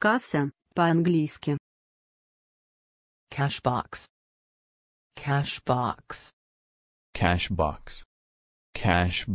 Касса, по-английски. Cashbox. Cashbox. Cashbox. Cash